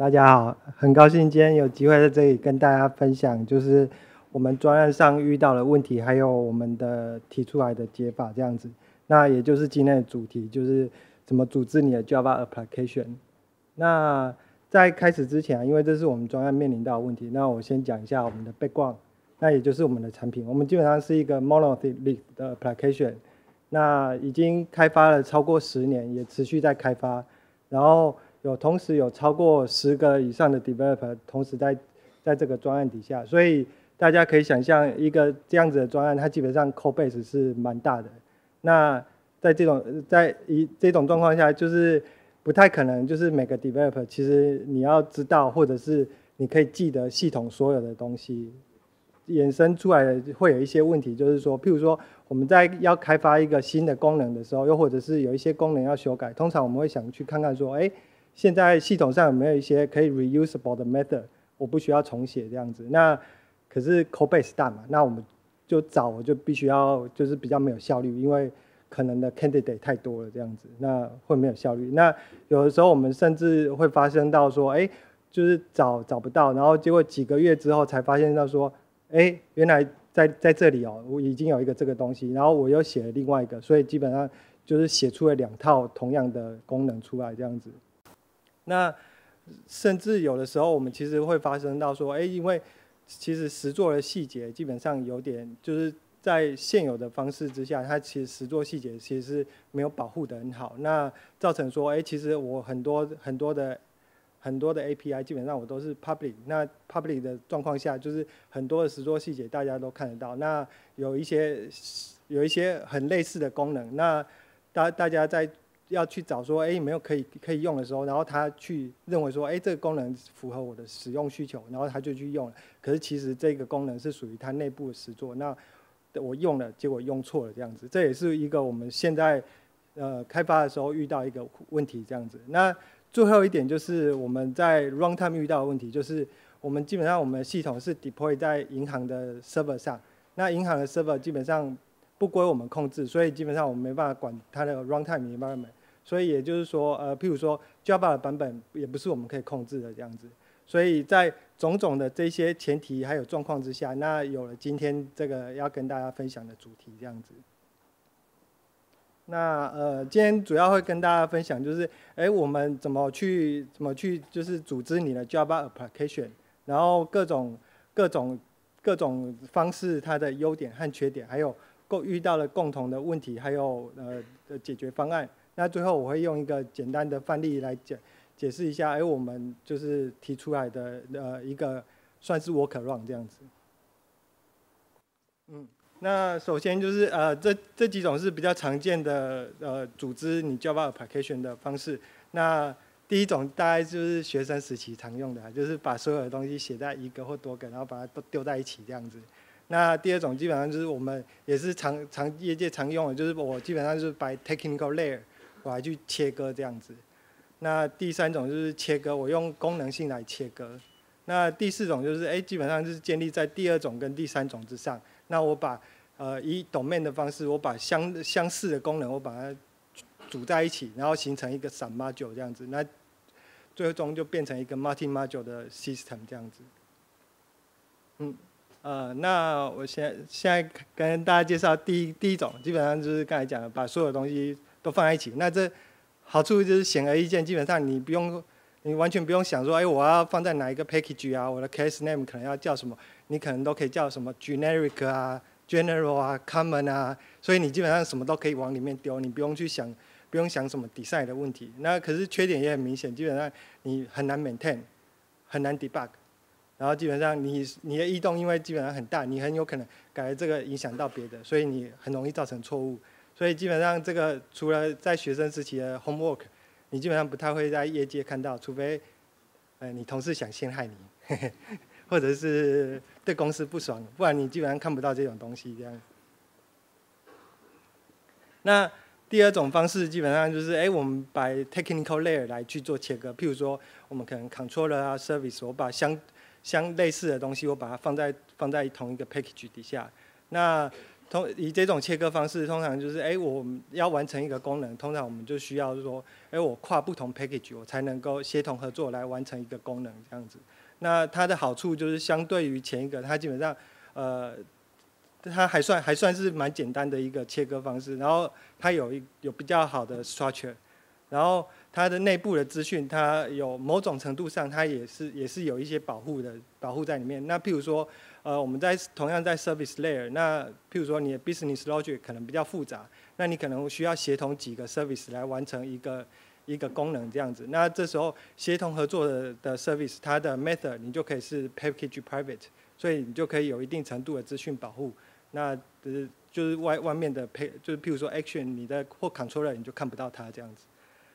大家好，很高兴今天有机会在这里跟大家分享，就是我们专案上遇到的问题，还有我们的提出来的解法这样子。那也就是今天的主题，就是怎么组织你的 Java application。那在开始之前啊，因为这是我们专案面临到的问题，那我先讲一下我们的 background，那也就是我们的产品。我们基本上是一个 monolithic 的 application，那已经开发了超过十年，也持续在开发，然后。有同时有超过十个以上的 developer 同时在在这个专案底下，所以大家可以想象一个这样子的专案，它基本上 code base 是蛮大的。那在这种在一这种状况下，就是不太可能，就是每个 developer 其实你要知道，或者是你可以记得系统所有的东西，衍生出来的会有一些问题，就是说，譬如说我们在要开发一个新的功能的时候，又或者是有一些功能要修改，通常我们会想去看看说，哎。现在系统上有没有一些可以 reusable 的 method？我不需要重写这样子。那可是 code base 大嘛，那我们就找我就必须要就是比较没有效率，因为可能的 candidate 太多了这样子，那会没有效率。那有的时候我们甚至会发生到说，哎，就是找找不到，然后结果几个月之后才发现到说，哎，原来在在这里哦，我已经有一个这个东西，然后我又写了另外一个，所以基本上就是写出了两套同样的功能出来这样子。那甚至有的时候，我们其实会发生到说，哎，因为其实实作的细节基本上有点，就是在现有的方式之下，它其实实作细节其实是没有保护的很好。那造成说，哎，其实我很多很多的很多的 API 基本上我都是 public。那 public 的状况下，就是很多的实作细节大家都看得到。那有一些有一些很类似的功能，那大大家在。要去找说，哎，没有可以可以用的时候，然后他去认为说，哎，这个功能符合我的使用需求，然后他就去用了。可是其实这个功能是属于它内部的实作，那我用了，结果用错了这样子，这也是一个我们现在呃开发的时候遇到一个问题这样子。那最后一点就是我们在 runtime 遇到的问题，就是我们基本上我们系统是 deploy 在银行的 server 上，那银行的 server 基本上不归我们控制，所以基本上我们没办法管它的 runtime environment。所以也就是说，呃，譬如说 Java 的版本也不是我们可以控制的这样子。所以在种种的这些前提还有状况之下，那有了今天这个要跟大家分享的主题这样子。那呃，今天主要会跟大家分享就是，哎，我们怎么去怎么去就是组织你的 Java application，然后各种各种各种方式它的优点和缺点，还有共遇到了共同的问题，还有呃的解决方案。那最后我会用一个简单的范例来解解释一下，哎，我们就是提出来的呃一个算是 workaround 这样子。嗯，那首先就是呃这这几种是比较常见的呃组织你 Java application 的方式。那第一种大概就是学生时期常用的，就是把所有的东西写在一个或多个，然后把它都丢在一起这样子。那第二种基本上就是我们也是常常业界常用的，就是我基本上就是把 technical layer。我还去切割这样子，那第三种就是切割，我用功能性来切割。那第四种就是，哎，基本上就是建立在第二种跟第三种之上。那我把呃以 domain 的方式，我把相相似的功能，我把它组在一起，然后形成一个散 module 这样子。那最终就变成一个 multi module 的 system 这样子。嗯，呃，那我现现在跟大家介绍第一第一种，基本上就是刚才讲的，把所有东西。都放在一起，那这好处就是显而易见，基本上你不用，你完全不用想说，哎，我要放在哪一个 package 啊，我的 case name 可能要叫什么，你可能都可以叫什么 generic 啊，general 啊，common 啊，所以你基本上什么都可以往里面丢，你不用去想，不用想什么 design 的问题。那可是缺点也很明显，基本上你很难 maintain，很难 debug，然后基本上你你的异动因为基本上很大，你很有可能改了这个影响到别的，所以你很容易造成错误。所以基本上这个除了在学生时期的 homework，你基本上不太会在业界看到，除非，呃，你同事想陷害你，或者是对公司不爽，不然你基本上看不到这种东西这样。那第二种方式基本上就是，哎，我们把 technical layer 来去做切割，譬如说我们可能 controller 啊 service，我把相相类似的东西，我把它放在放在同一个 package 底下，那。通以这种切割方式，通常就是哎，我们要完成一个功能，通常我们就需要说，哎，我跨不同 package，我才能够协同合作来完成一个功能这样子。那它的好处就是相对于前一个，它基本上，呃，它还算还算是蛮简单的一个切割方式，然后它有一有比较好的 structure，然后它的内部的资讯，它有某种程度上，它也是也是有一些保护的保护在里面。那譬如说。呃，我们在同样在 service layer，那譬如说你的 business logic 可能比较复杂，那你可能需要协同几个 service 来完成一个一个功能这样子。那这时候协同合作的的 service，它的 method 你就可以是 package private，所以你就可以有一定程度的资讯保护。那呃就是外外面的配，就是譬如说 action，你的或 controller 你就看不到它这样子。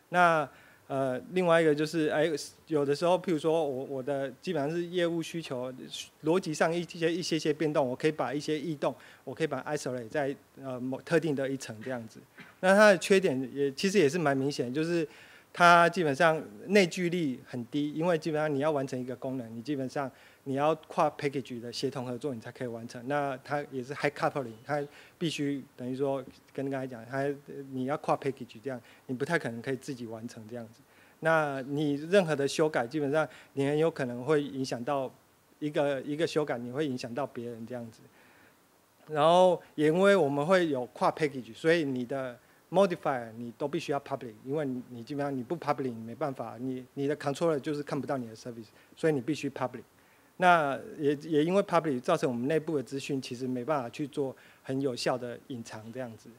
那呃，另外一个就是，哎，有的时候，譬如说我我的基本上是业务需求，逻辑上一些一些些变动，我可以把一些异动，我可以把 isolate 在呃某特定的一层这样子。那它的缺点也其实也是蛮明显，就是它基本上内聚力很低，因为基本上你要完成一个功能，你基本上。你要跨 package 的协同合作，你才可以完成。那它也是 high coupling，它必须等于说跟刚才讲，它你要跨 package 这样，你不太可能可以自己完成这样子。那你任何的修改，基本上你很有可能会影响到一个一个修改，你会影响到别人这样子。然后也因为我们会有跨 package，所以你的 modifier 你都必须要 public，因为你基本上你不 public 你没办法，你你的 controller 就是看不到你的 service，所以你必须 public。那也也因为 public 造成我们内部的资讯其实没办法去做很有效的隐藏这样子。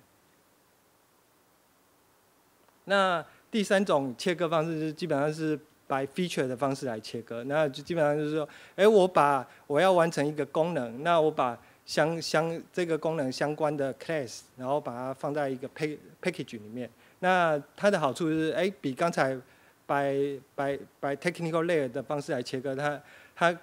那第三种切割方式是基本上是 by feature 的方式来切割，那就基本上就是说，哎，我把我要完成一个功能，那我把相相这个功能相关的 class，然后把它放在一个 pack package 里面。那它的好处是，哎，比刚才 by by by technical layer 的方式来切割，它它。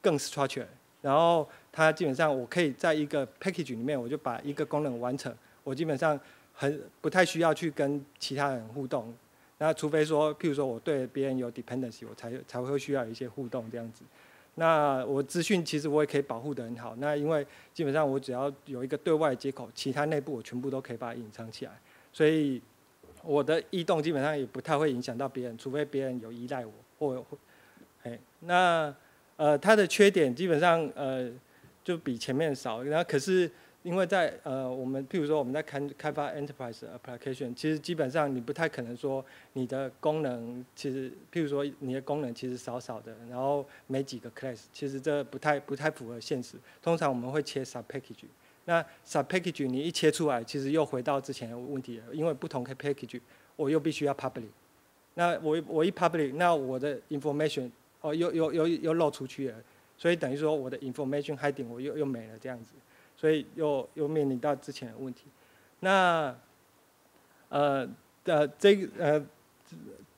更 structure，然后它基本上我可以在一个 package 里面，我就把一个功能完成。我基本上很不太需要去跟其他人互动。那除非说，譬如说我对别人有 dependency，我才才会需要一些互动这样子。那我资讯其实我也可以保护得很好。那因为基本上我只要有一个对外接口，其他内部我全部都可以把它隐藏起来。所以我的异动基本上也不太会影响到别人，除非别人有依赖我或，哎，那。呃，它的缺点基本上呃就比前面少，然后可是因为在呃我们譬如说我们在开开发 enterprise application，其实基本上你不太可能说你的功能其实譬如说你的功能其实少少的，然后没几个 class，其实这不太不太符合现实。通常我们会切 sub package，那 sub package 你一切出来，其实又回到之前的问题了，因为不同的 package 我又必须要 public，那我我一 public，那我的 information 哦，又又又又漏出去了，所以等于说我的 information hiding 我又又没了这样子，所以又又面临到之前的问题。那呃的这呃，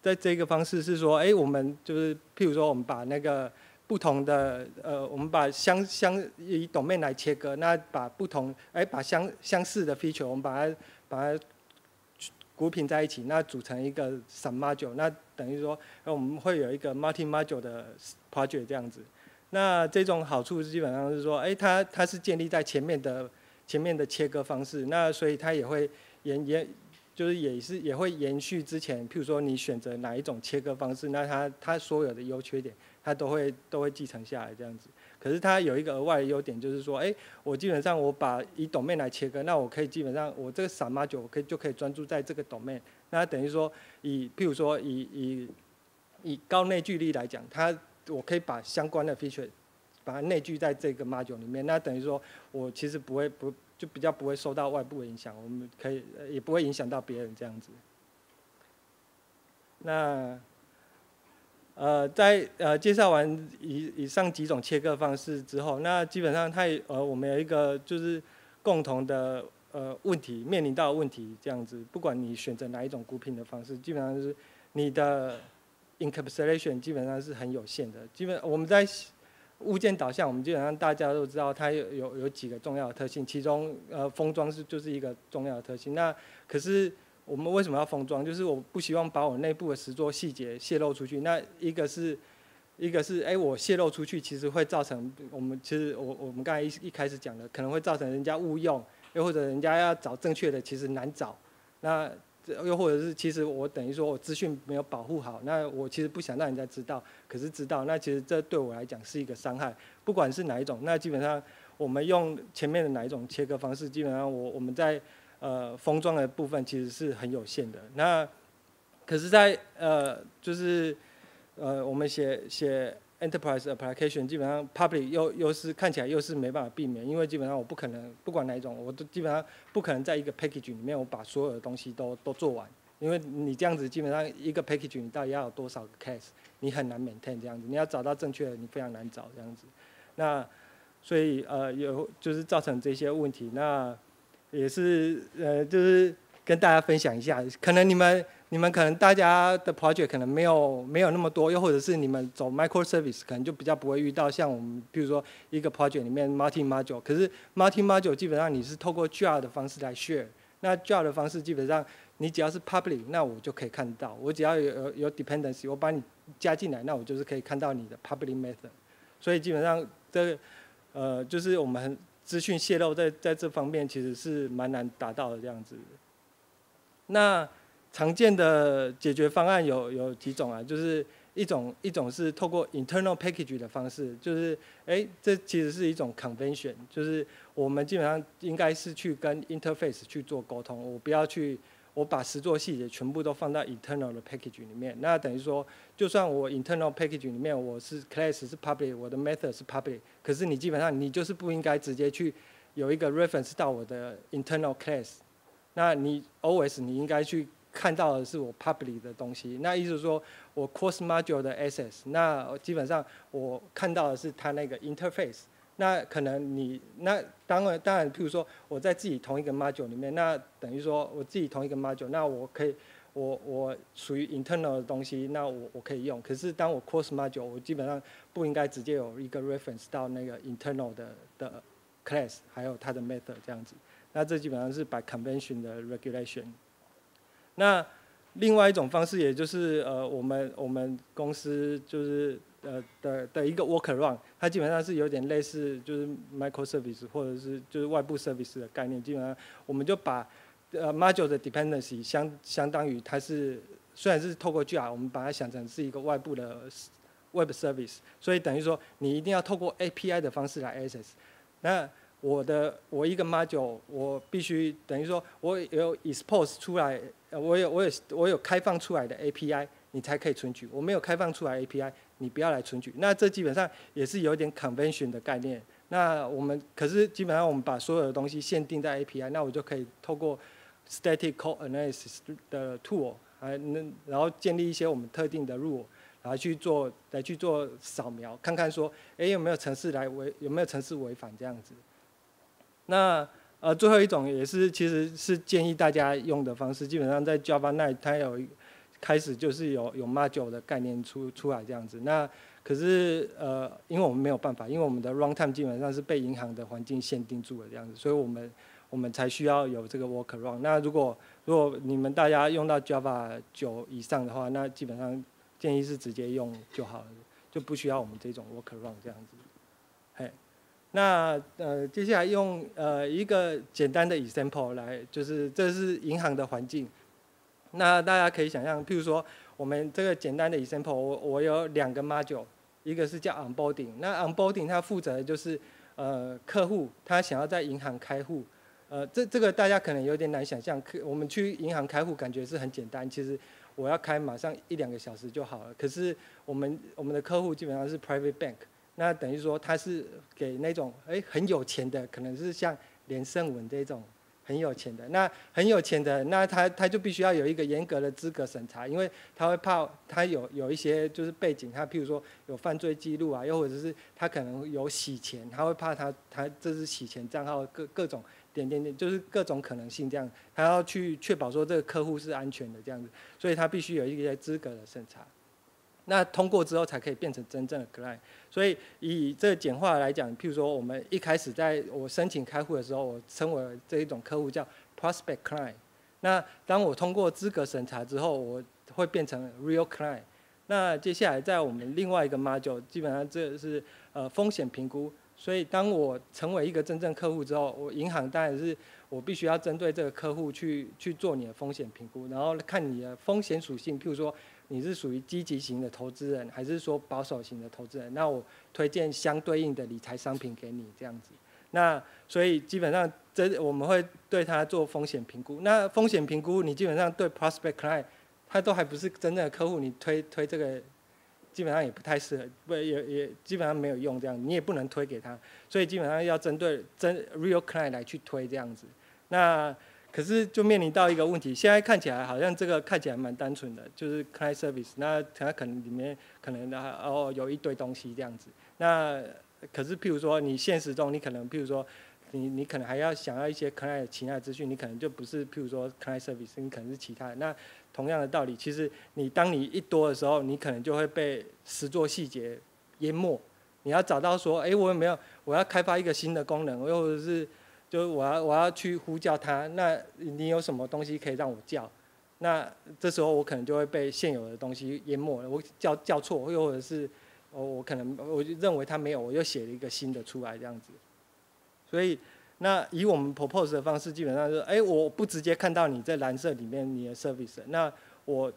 在这个方式是说，哎，我们就是譬如说我们把那个不同的呃，我们把相相以 domain 来切割，那把不同哎把相相似的 feature 我们把它把它。股品在一起，那组成一个 sub module，那等于说，那我们会有一个 multi module 的 project 这样子。那这种好处是基本上是说，哎，它它是建立在前面的前面的切割方式，那所以它也会延延，就是也是也会延续之前，譬如说你选择哪一种切割方式，那它它所有的优缺点，它都会都会继承下来这样子。可是它有一个额外的优点，就是说，哎，我基本上我把以 domain 来切割，那我可以基本上我这个散码九我可以就可以专注在这个 domain。那等于说，以譬如说以以以高内聚力来讲，它我可以把相关的 feature 把它内聚在这个 module 里面。那等于说我其实不会不就比较不会受到外部的影响，我们可以也不会影响到别人这样子。那。呃，在呃介绍完以以上几种切割方式之后，那基本上它呃我们有一个就是共同的呃问题面临到问题这样子，不管你选择哪一种孤品的方式，基本上是你的 encapsulation 基本上是很有限的。基本我们在物件导向，我们基本上大家都知道它有有有几个重要的特性，其中呃封装是就是一个重要的特性。那可是。我们为什么要封装？就是我不希望把我内部的实作细节泄露出去。那一个是，一个是，哎，我泄露出去，其实会造成我们其实我我们刚才一一开始讲的，可能会造成人家误用，又或者人家要找正确的，其实难找。那又或者是其实我等于说我资讯没有保护好，那我其实不想让人家知道，可是知道，那其实这对我来讲是一个伤害。不管是哪一种，那基本上我们用前面的哪一种切割方式，基本上我我们在呃封装的部分其实是很有限的。那可是，在呃就是呃我们写写。Enterprise application 基本上 public 又又是看起来又是没办法避免，因为基本上我不可能不管哪一种，我都基本上不可能在一个 package 里面我把所有的东西都都做完，因为你这样子基本上一个 package 你到底要有多少个 case，你很难 maintain 这样子，你要找到正确的你非常难找这样子，那所以呃有就是造成这些问题，那也是呃就是跟大家分享一下，可能你们。你们可能大家的 project 可能没有没有那么多，又或者是你们走 microservice 可能就比较不会遇到像我们，比如说一个 project 里面 multi module，可是 multi module 基本上你是透过 jar 的方式来 share，那 jar 的方式基本上你只要是 public，那我就可以看到，我只要有有 dependency，我把你加进来，那我就是可以看到你的 public method，所以基本上这呃就是我们资讯泄露在在这方面其实是蛮难达到的这样子，那。常见的解决方案有有几种啊？就是一种一种是透过 internal package 的方式，就是哎，这其实是一种 convention，就是我们基本上应该是去跟 interface 去做沟通，我不要去我把实作细节全部都放到 internal 的 package 里面。那等于说，就算我 internal package 里面我是 class 是 public，我的 method 是 public，可是你基本上你就是不应该直接去有一个 reference 到我的 internal class，那你 always 你应该去。看到的是我 public 的东西，那意思说，我 cross module 的 access，那基本上我看到的是它那个 interface。那可能你那当然当然，譬如说我在自己同一个 module 里面，那等于说我自己同一个 module，那我可以我我属于 internal 的东西，那我我可以用。可是当我 cross module，我基本上不应该直接有一个 reference 到那个 internal 的的 class，还有它的 method 这样子。那这基本上是 by convention 的 regulation。那另外一种方式，也就是呃，我们我们公司就是呃的的一个 workaround，它基本上是有点类似就是 microservice 或者是就是外部 service 的概念。基本上我们就把呃 module 的 dependency 相相当于它是虽然是透过 jar，我们把它想成是一个外部的 web service，所以等于说你一定要透过 API 的方式来 access。那我的我一个 module，我必须等于说我有 expose 出来。我有我有我有开放出来的 API，你才可以存取。我没有开放出来 API，你不要来存取。那这基本上也是有点 convention 的概念。那我们可是基本上我们把所有的东西限定在 API，那我就可以透过 static code analysis 的 tool，还能然后建立一些我们特定的 rule，然后去做来去做扫描，看看说，哎有没有城市来违有没有城市违反这样子。那呃，最后一种也是，其实是建议大家用的方式。基本上在 Java 9它有开始就是有有 module 的概念出出来这样子。那可是呃，因为我们没有办法，因为我们的 runtime 基本上是被银行的环境限定住了这样子，所以我们我们才需要有这个 workaround。那如果如果你们大家用到 Java 九以上的话，那基本上建议是直接用就好了，就不需要我们这种 workaround 这样子。嘿。那呃，接下来用呃一个简单的 example 来，就是这是银行的环境。那大家可以想象，譬如说我们这个简单的 example，我我有两个 module，一个是叫 onboarding。那 onboarding 它负责的就是呃客户他想要在银行开户，呃这这个大家可能有点难想象，客我们去银行开户感觉是很简单，其实我要开马上一两个小时就好了。可是我们我们的客户基本上是 private bank。那等于说他是给那种哎很有钱的，可能是像连胜文这种很有钱的。那很有钱的，那他他就必须要有一个严格的资格审查，因为他会怕他有有一些就是背景，他譬如说有犯罪记录啊，又或者是他可能有洗钱，他会怕他他这是洗钱账号各各种点点点，就是各种可能性这样，他要去确保说这个客户是安全的这样子，所以他必须有一些资格的审查。那通过之后才可以变成真正的 client，所以以这简化来讲，譬如说我们一开始在我申请开户的时候，我称为这一种客户叫 prospect client。那当我通过资格审查之后，我会变成 real client。那接下来在我们另外一个 module，基本上这是呃风险评估，所以当我成为一个真正客户之后，我银行当然是我必须要针对这个客户去去做你的风险评估，然后看你的风险属性，譬如说你是属于积极型的投资人，还是说保守型的投资人，那我推荐相对应的理财商品给你这样子。那所以基本上这我们会对他做风险评估。那风险评估你基本上对 prospect client 他都还不是真正的客户，你推推这个。基本上也不太适合，不也也基本上没有用这样，你也不能推给他，所以基本上要针对真 real client 来去推这样子。那可是就面临到一个问题，现在看起来好像这个看起来蛮单纯的，就是 client service，那它可能里面可能哦有一堆东西这样子。那可是譬如说你现实中你可能譬如说你你可能还要想要一些 client 其他的资讯，你可能就不是譬如说 client service，你可能是其他的那。同样的道理，其实你当你一多的时候，你可能就会被实作细节淹没。你要找到说，哎，我有没有我要开发一个新的功能，又或者是就是我要我要去呼叫它，那你有什么东西可以让我叫？那这时候我可能就会被现有的东西淹没了，我叫叫错，又或者是我我可能我就认为它没有，我又写了一个新的出来这样子。所以。那以我们 propose 的方式，基本上是，哎，我不直接看到你在蓝色里面你的 service，那我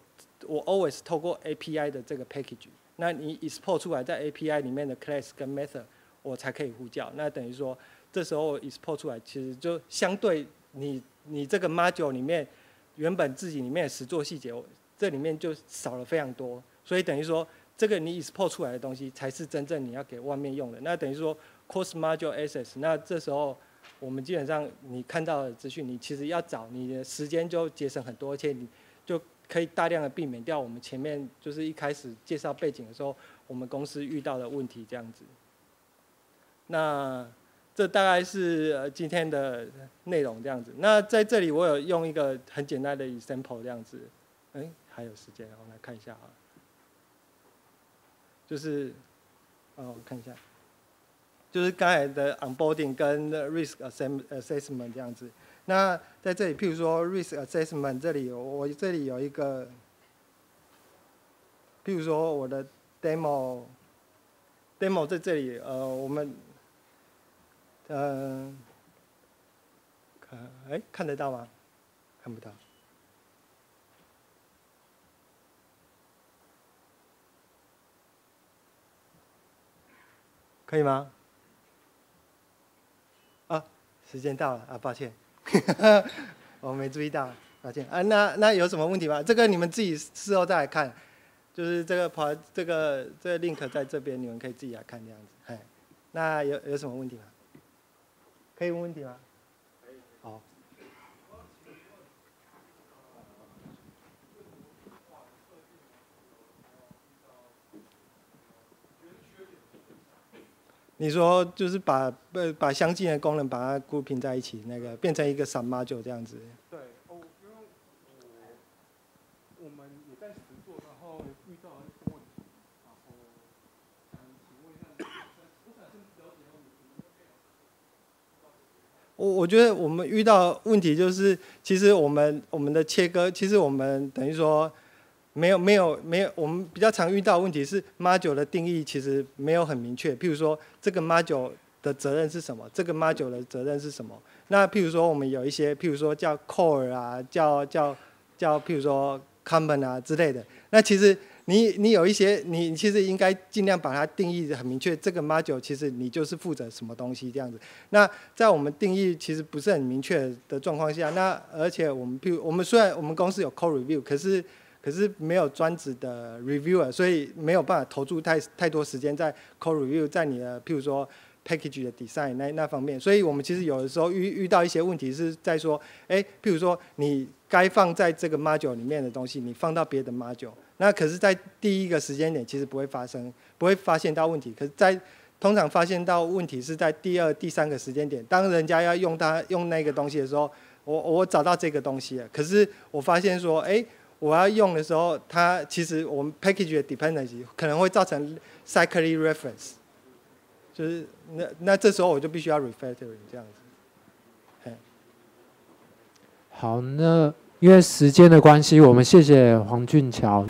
我 always 透过 API 的这个 package，那你 export 出来在 API 里面的 class 跟 method，我才可以呼叫。那等于说，这时候 export 出来，其实就相对你你这个 module 里面原本自己里面的实作细节，这里面就少了非常多。所以等于说，这个你 export 出来的东西才是真正你要给外面用的。那等于说 cross module access，那这时候。我们基本上你看到的资讯，你其实要找你的时间就节省很多，而且你就可以大量的避免掉我们前面就是一开始介绍背景的时候，我们公司遇到的问题这样子。那这大概是呃今天的内容这样子。那在这里我有用一个很简单的 example 这样子，哎，还有时间，我们来看一下啊，就是，哦，我看一下。就是刚才的 onboarding 跟 risk assessment 这样子。那在这里，譬如说 risk assessment 这里，我这里有一个，譬如说我的 demo，demo 在这里，呃，我们，呃，看，哎，看得到吗？看不到。可以吗？啊时间到了啊，抱歉，我没注意到，抱歉啊。那那有什么问题吗？这个你们自己事后再来看，就是这个跑这个这个 link 在这边，你们可以自己来看这样子。哎，那有有什么问题吗？可以问问题吗？好。你说就是把呃把相近的功能把它 grouping 在一起，那个变成一个 sub module 这样子。对，哦，因为我我们也在实做，然后遇到一些问题，然后想请问一下，我想先了解我我觉得我们遇到问题就是，其实我们我们的切割，其实我们等于说。没有没有没有，我们比较常遇到问题是 module 的定义其实没有很明确。譬如说，这个 module 的责任是什么？这个 module 的责任是什么？那譬如说，我们有一些譬如说叫 core 啊，叫叫叫譬如说 c o m p o n 啊之类的。那其实你你有一些，你其实应该尽量把它定义的很明确。这个 module 其实你就是负责什么东西这样子。那在我们定义其实不是很明确的状况下，那而且我们譬如我们虽然我们公司有 core review，可是可是没有专职的 reviewer，所以没有办法投注太太多时间在 code review，在你的譬如说 package 的 design 那那方面。所以我们其实有的时候遇遇到一些问题是在说，哎，譬如说你该放在这个 module 里面的东西，你放到别的 module，那可是在第一个时间点其实不会发生，不会发现到问题。可是，在通常发现到问题是在第二、第三个时间点，当人家要用它用那个东西的时候，我我找到这个东西了，可是我发现说，哎。我要用的时候，它其实我们 package 的 dependency 可能会造成 cyclic reference，就是那那这时候我就必须要 refactoring 这样子。好，那因为时间的关系，我们谢谢黄俊桥。